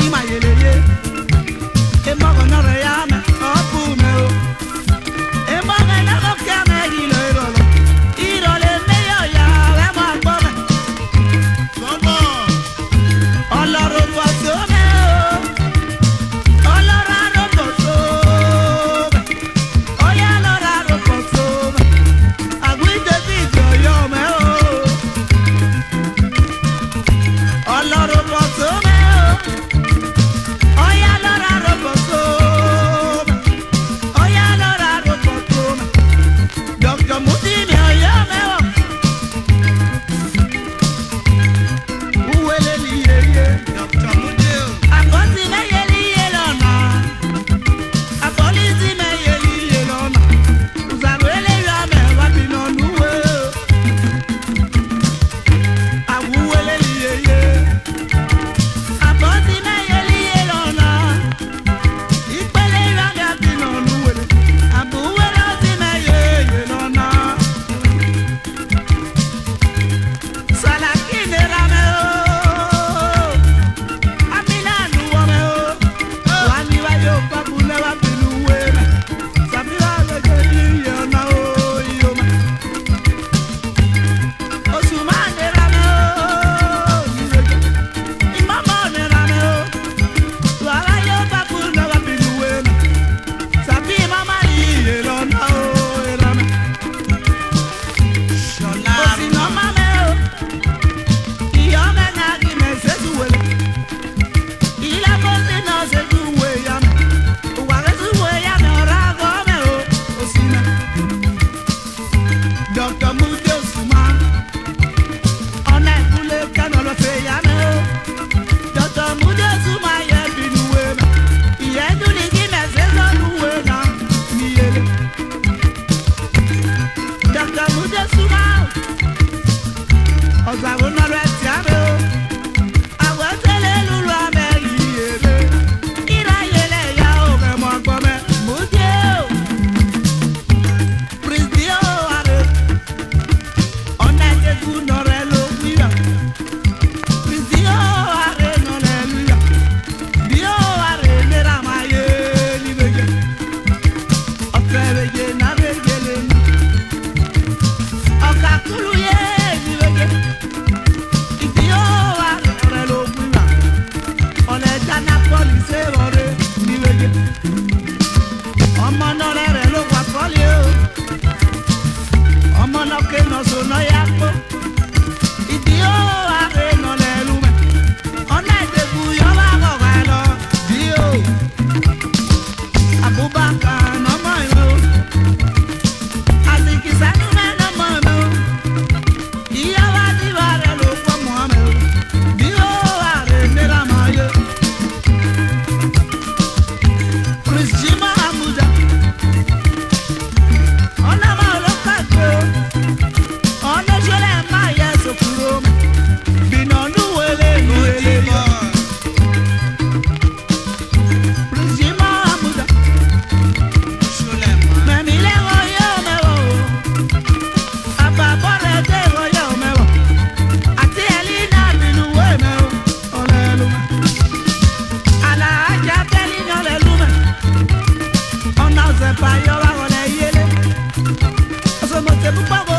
你买烟。nosso noiado. pa yọ wá wọlé yẹlé.